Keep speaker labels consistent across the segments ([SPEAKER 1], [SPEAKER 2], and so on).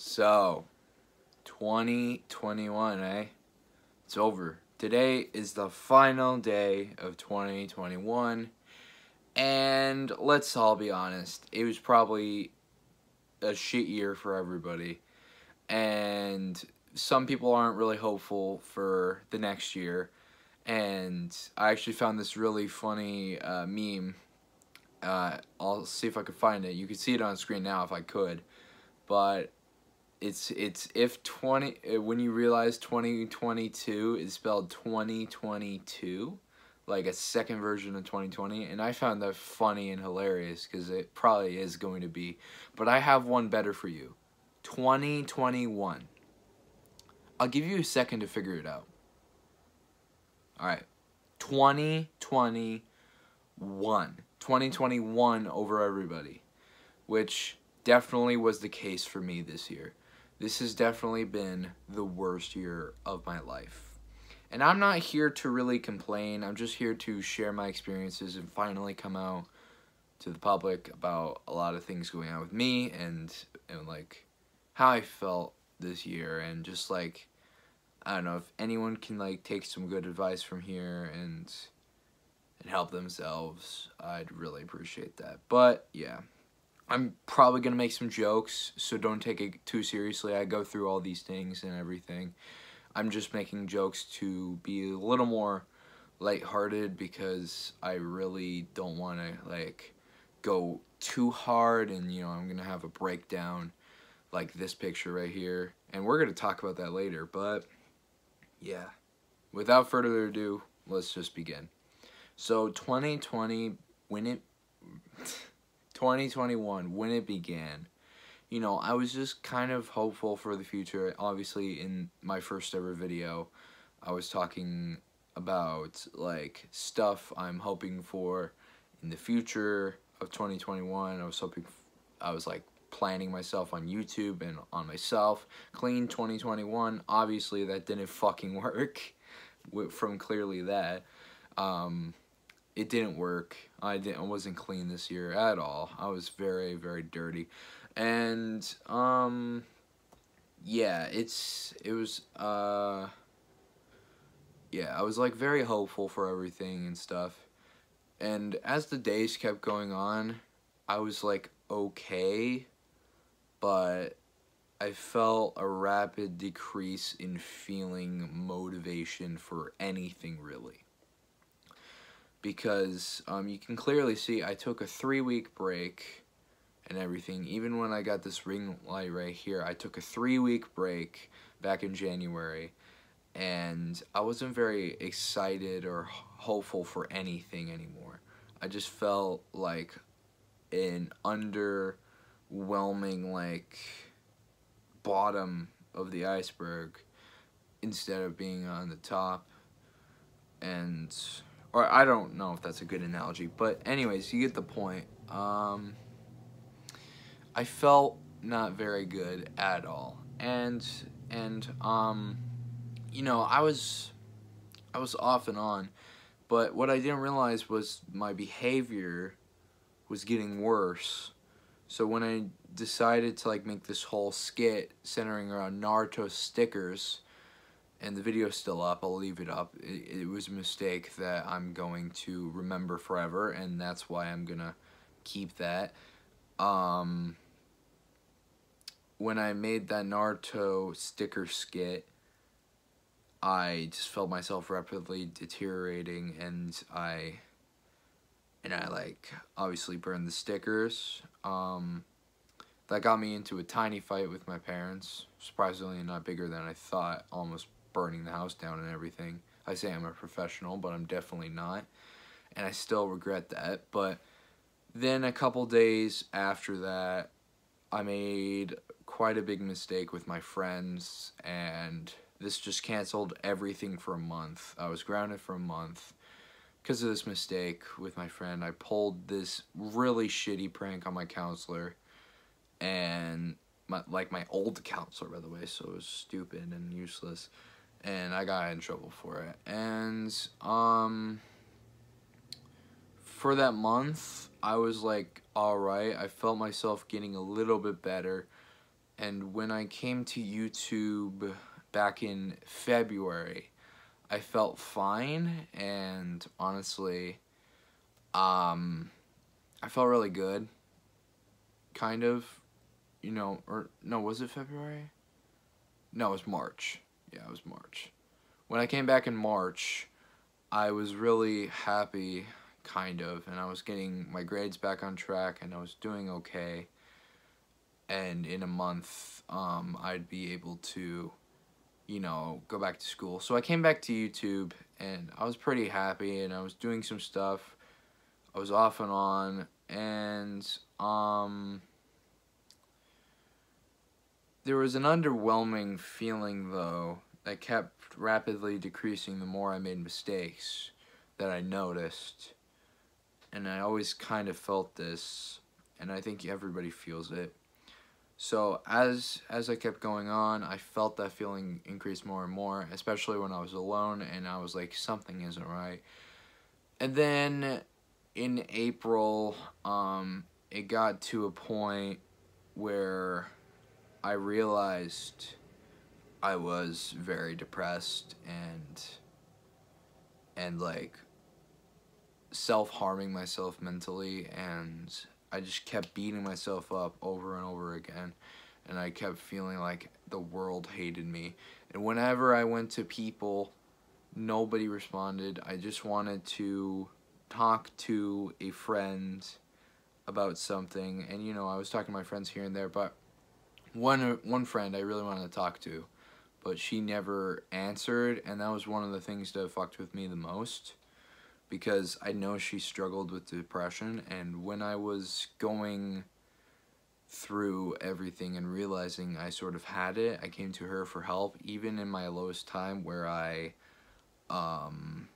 [SPEAKER 1] So, 2021, eh? It's over. Today is the final day of 2021. And let's all be honest, it was probably a shit year for everybody. And some people aren't really hopeful for the next year. And I actually found this really funny uh, meme. Uh, I'll see if I can find it. You can see it on screen now if I could. But it's it's if 20 uh, when you realize 2022 is spelled 2022 like a second version of 2020 and i found that funny and hilarious because it probably is going to be but i have one better for you. 2021 i'll give you a second to figure it out. All right 2021 2021 over everybody which definitely was the case for me this year this has definitely been the worst year of my life. And I'm not here to really complain. I'm just here to share my experiences and finally come out to the public about a lot of things going on with me and and like how I felt this year and just like I don't know if anyone can like take some good advice from here and and help themselves, I'd really appreciate that. But yeah. I'm probably going to make some jokes, so don't take it too seriously. I go through all these things and everything. I'm just making jokes to be a little more lighthearted because I really don't want to, like, go too hard and, you know, I'm going to have a breakdown like this picture right here. And we're going to talk about that later, but yeah. Without further ado, let's just begin. So 2020, when it... 2021, when it began, you know, I was just kind of hopeful for the future. Obviously, in my first ever video, I was talking about like stuff I'm hoping for in the future of 2021. I was hoping, I was like planning myself on YouTube and on myself. Clean 2021. Obviously, that didn't fucking work. From clearly that. Um, it didn't work. I didn't I wasn't clean this year at all. I was very very dirty. And um yeah, it's it was uh yeah, I was like very hopeful for everything and stuff. And as the days kept going on, I was like okay, but I felt a rapid decrease in feeling motivation for anything really because um, you can clearly see I took a three week break and everything. Even when I got this ring light right here, I took a three week break back in January and I wasn't very excited or hopeful for anything anymore. I just felt like an underwhelming like bottom of the iceberg instead of being on the top and or I don't know if that's a good analogy, but anyways, you get the point. Um, I felt not very good at all, and and um, you know, I was I was off and on, but what I didn't realize was my behavior was getting worse. So when I decided to like make this whole skit centering around Naruto stickers, and the video's still up. I'll leave it up. It, it, was a mistake that I'm going to remember forever, and that's why I'm gonna keep that. Um, when I made that Naruto sticker skit, I just felt myself rapidly deteriorating, and I and I like obviously burned the stickers. Um, that got me into a tiny fight with my parents. Surprisingly, not bigger than I thought. Almost burning the house down and everything. I say I'm a professional, but I'm definitely not. And I still regret that. But then a couple days after that, I made quite a big mistake with my friends, and this just canceled everything for a month. I was grounded for a month because of this mistake with my friend. I pulled this really shitty prank on my counselor, and my, like my old counselor, by the way, so it was stupid and useless and I got in trouble for it. And um for that month, I was like all right. I felt myself getting a little bit better, And when I came to YouTube back in February, I felt fine and honestly um I felt really good. Kind of. You know, or no, was it February? No, it was March. Yeah, it was March. When I came back in March, I was really happy kind of and I was getting my grades back on track and I was doing okay. And in a month um, I'd be able to you know go back to school. So I came back to YouTube and I was pretty happy and I was doing some stuff. I was off and on and um there was an underwhelming feeling though that kept rapidly decreasing the more I made mistakes that I noticed and I always kind of felt this and I think everybody feels it so as as I kept going on, I felt that feeling increase more and more, especially when I was alone and I was like something isn't right. And then in April, um it got to a point where I realized I was very depressed and and like self-harming myself mentally and I just kept beating myself up over and over again and I kept feeling like the world hated me. And whenever I went to people nobody responded. I just wanted to talk to a friend about something. And you know I was talking to my friends here and there but one one friend I really wanted to talk to but she never answered and that was one of the things that fucked with me the most because I know she struggled with depression and when I was going through everything and realizing I sort of had it, I came to her for help even in my lowest time where I um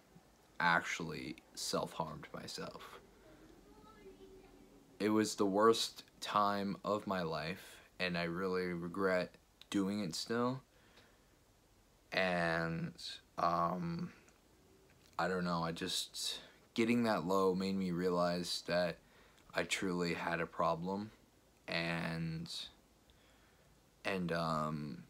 [SPEAKER 1] actually self-harmed myself. It was the worst time of my life and I really regret doing it still. And um I don't know, I just, getting that low made me realize that I truly had a problem and, and, um,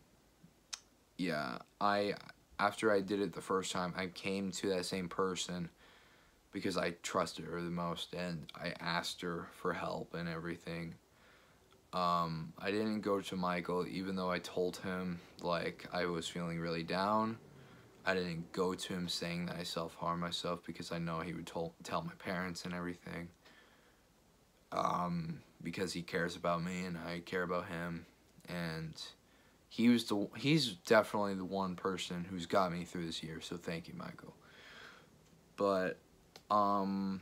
[SPEAKER 1] yeah, I, after I did it the first time, I came to that same person because I trusted her the most and I asked her for help and everything. Um, I didn't go to Michael even though I told him like I was feeling really down I didn't go to him saying that I self-harm myself because I know he would tell tell my parents and everything. Um, because he cares about me and I care about him, and he was the he's definitely the one person who's got me through this year. So thank you, Michael. But um,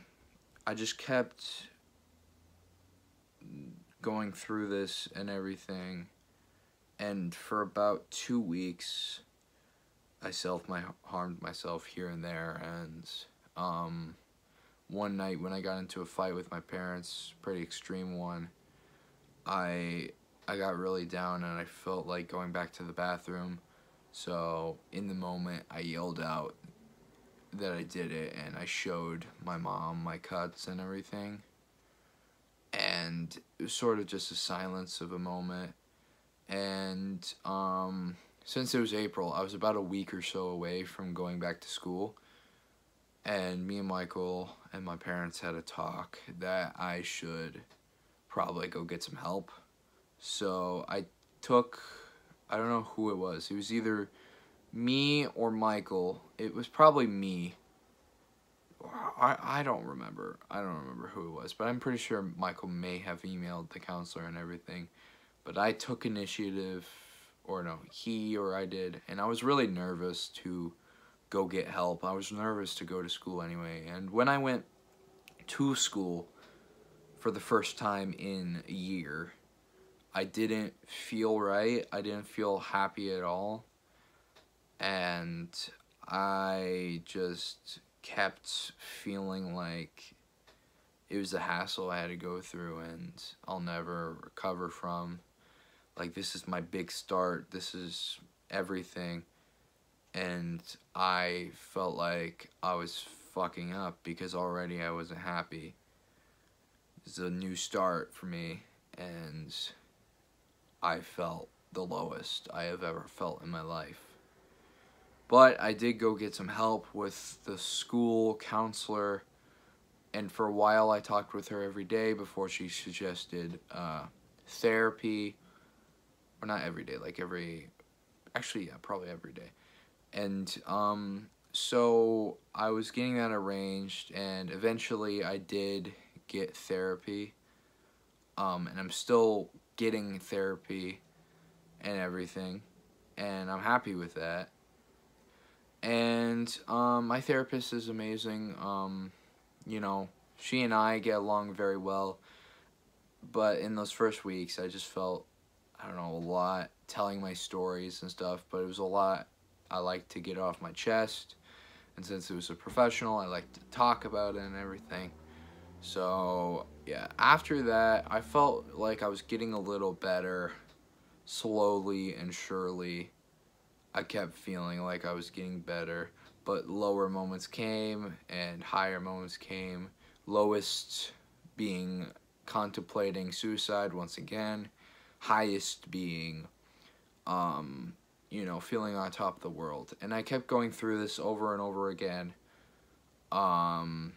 [SPEAKER 1] I just kept going through this and everything, and for about two weeks I self my harmed myself here and there and um, one night when I got into a fight with my parents, pretty extreme one, I I got really down and I felt like going back to the bathroom. So in the moment I yelled out that I did it and I showed my mom my cuts and everything. And it was sort of just a silence of a moment. And um since it was April, I was about a week or so away from going back to school. And me and Michael and my parents had a talk that I should probably go get some help. So I took, I don't know who it was. It was either me or Michael. It was probably me. I, I don't remember. I don't remember who it was, but I'm pretty sure Michael may have emailed the counselor and everything. But I took initiative or no, he or I did, and I was really nervous to go get help. I was nervous to go to school anyway, and when I went to school for the first time in a year, I didn't feel right. I didn't feel happy at all. And I just kept feeling like it was a hassle I had to go through and I'll never recover from. Like this is my big start. This is everything. And I felt like I was fucking up because already I wasn't happy. It's a new start for me and I felt the lowest I have ever felt in my life. But I did go get some help with the school counselor, and for a while I talked with her every day before she suggested uh, therapy, or not every day, like every, actually, yeah, probably every day. And um, so I was getting that arranged, and eventually I did get therapy. Um, and I'm still getting therapy and everything, and I'm happy with that. And um, my therapist is amazing. Um, you know, she and I get along very well. But in those first weeks, I just felt, I don't know, a lot telling my stories and stuff. But it was a lot I like to get off my chest. And since it was a professional, I liked to talk about it and everything. So, yeah, after that, I felt like I was getting a little better slowly and surely. I kept feeling like I was getting better, but lower moments came and higher moments came. Lowest being contemplating suicide once again, highest being um you know, feeling on top of the world. And I kept going through this over and over again um,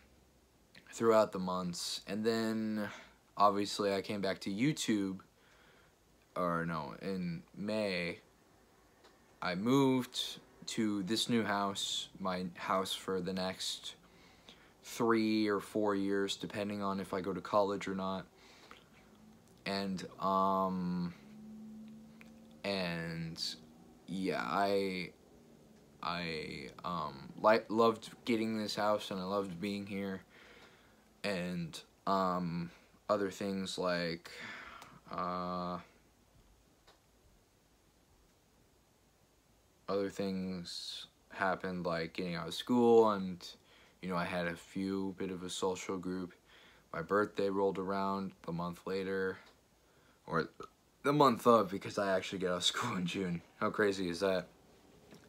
[SPEAKER 1] throughout the months. And then, obviously, I came back to YouTube, or no, in May. I moved to this new house, my house for the next three or four years, depending on if I go to college or not. And, um, and yeah, I I um like loved getting this house and I loved being here and um other things like uh other things happened like getting out of school and you know I had a few bit of a social group my birthday rolled around the month later or the month of because I actually get out of school in June. How crazy is that?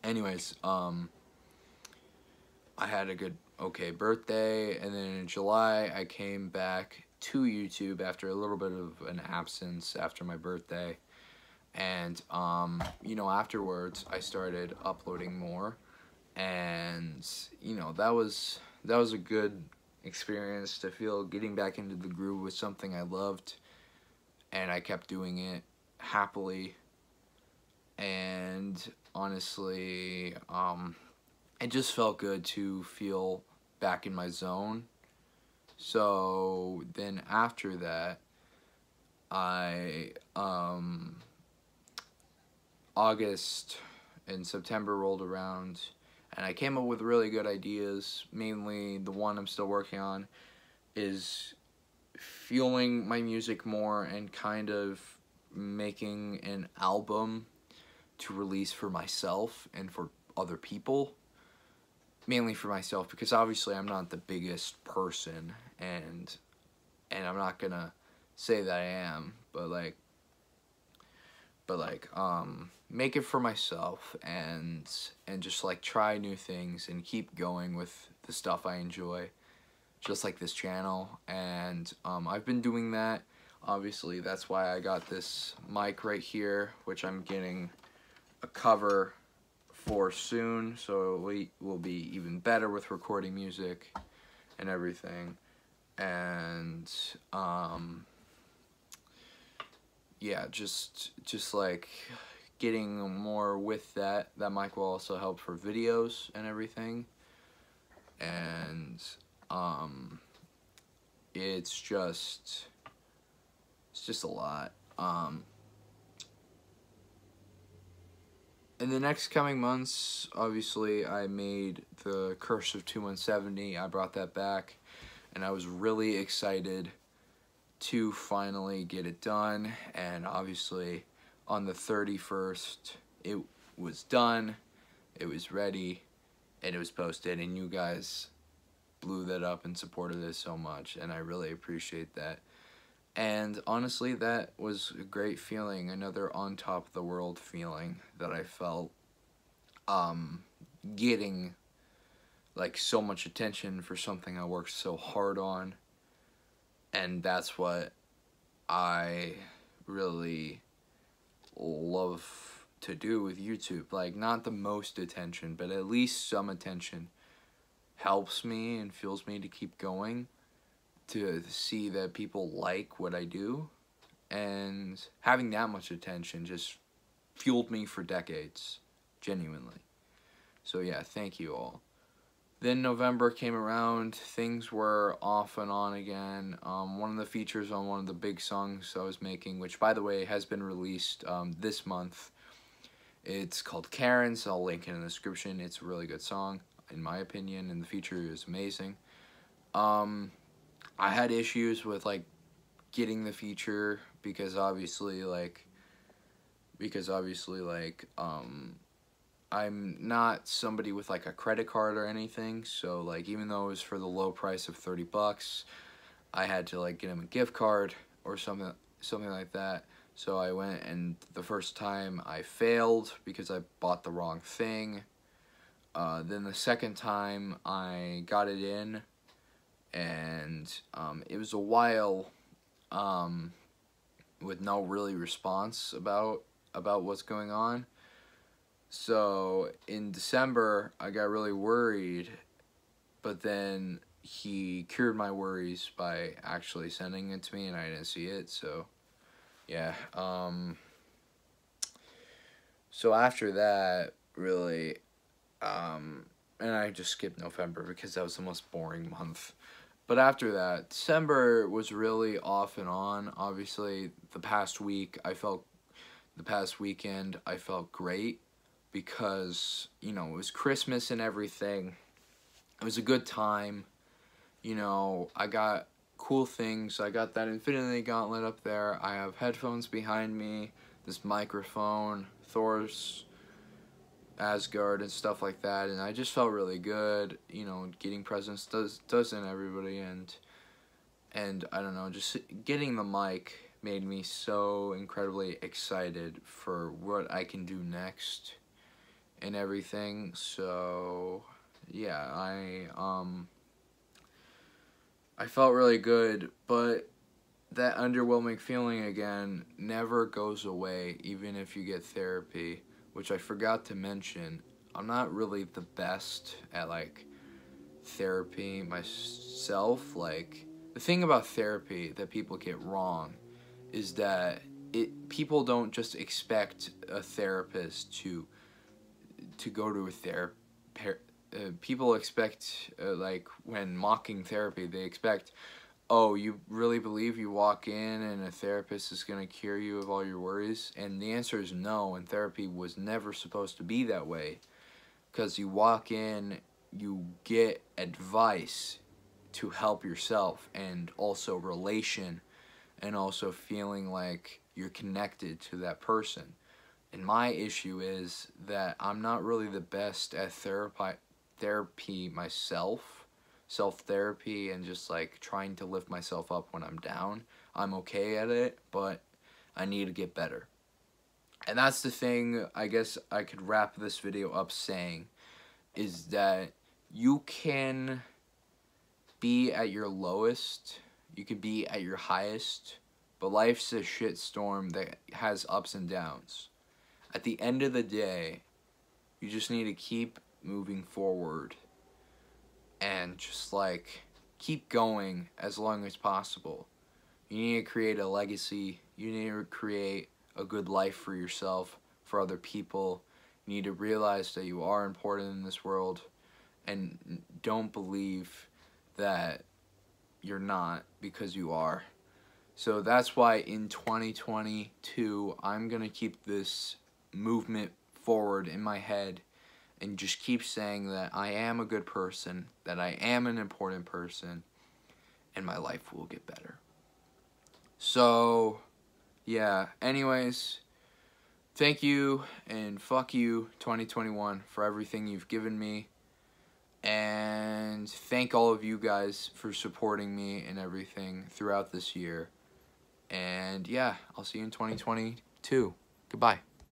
[SPEAKER 1] Anyways, um, I had a good, okay birthday, and then in July I came back to YouTube after a little bit of an absence after my birthday. And, um, you know, afterwards I started uploading more. And, you know, that was, that was a good experience to feel getting back into the groove with something I loved and I kept doing it happily and honestly um, it just felt good to feel back in my zone so then after that I um, August and September rolled around and I came up with really good ideas. Mainly the one I'm still working on is fueling my music more and kind of making an album to release for myself and for other people. Mainly for myself because obviously I'm not the biggest person and and I'm not gonna say that I am but like but like um make it for myself and and just like try new things and keep going with the stuff I enjoy just like this channel. And um, I've been doing that. Obviously that's why I got this mic right here which I'm getting a cover for soon. So we will be even better with recording music and everything. And um, yeah just just like getting more with that that mic will also help for videos and everything and um, it's just, it's just a lot. Um, in the next coming months, obviously, I made the Curse of 2170. I brought that back, and I was really excited to finally get it done. And obviously, on the 31st, it was done, it was ready, and it was posted, and you guys blew that up and supported it so much, and I really appreciate that. And honestly, that was a great feeling, another on top of the world feeling that I felt um, getting like so much attention for something I worked so hard on. And that's what I really love to do with YouTube. Like, not the most attention, but at least some attention helps me and fuels me to keep going, to see that people like what I do. And having that much attention just fueled me for decades, genuinely. So, yeah, thank you all. Then November came around, things were off and on again. Um, one of the features on one of the big songs I was making, which by the way has been released um, this month, it's called Karen, so I'll link in the description. It's a really good song, in my opinion, and the feature is amazing. Um, I had issues with like getting the feature because obviously like because obviously like um I'm not somebody with like a credit card or anything, so like even though it was for the low price of 30 bucks, I had to like get him a gift card or something something like that. So I went and the first time I failed because I bought the wrong thing. Uh, then the second time I got it in and um, it was a while um, with no really response about about what's going on. So in December, I got really worried, but then he cured my worries by actually sending it to me and I didn't see it. So yeah. Um, so after that, really, um, and I just skipped November because that was the most boring month. But after that, December was really off and on. Obviously, the past week, I felt, the past weekend, I felt great because, you know, it was Christmas and everything. It was a good time. You know, I got cool things. I got that Infinity Gauntlet up there. I have headphones behind me, this microphone, Thor's Asgard and stuff like that. And I just felt really good, you know, getting presents does doesn't everybody and and I don't know, just getting the mic made me so incredibly excited for what I can do next and everything. So yeah, I um I felt really good, but that underwhelming feeling again never goes away even if you get therapy, which I forgot to mention. I'm not really the best at like therapy myself. Like the thing about therapy that people get wrong is that it people don't just expect a therapist to to go to a therapist. Uh, people expect, uh, like, when mocking therapy, they expect, oh, you really believe you walk in and a therapist is going to cure you of all your worries? And the answer is no, and therapy was never supposed to be that way. Because you walk in, you get advice to help yourself and also relation and also feeling like you're connected to that person. And my issue is that I'm not really the best at therapy therapy myself, self therapy and just like trying to lift myself up when I'm down. I'm okay at it, but I need to get better. And that's the thing I guess I could wrap this video up saying is that you can be at your lowest, you could be at your highest, but life's a shit storm that has ups and downs at the end of the day, you just need to keep moving forward and just like keep going as long as possible. You need to create a legacy. You need to create a good life for yourself, for other people. You need to realize that you are important in this world and don't believe that you're not because you are. So that's why in 2022, I'm going to keep this movement forward in my head and just keep saying that I am a good person, that I am an important person, and my life will get better. So, yeah, anyways, thank you and fuck you 2021 for everything you've given me. And thank all of you guys for supporting me and everything throughout this year. And yeah, I'll see you in 2022. Goodbye.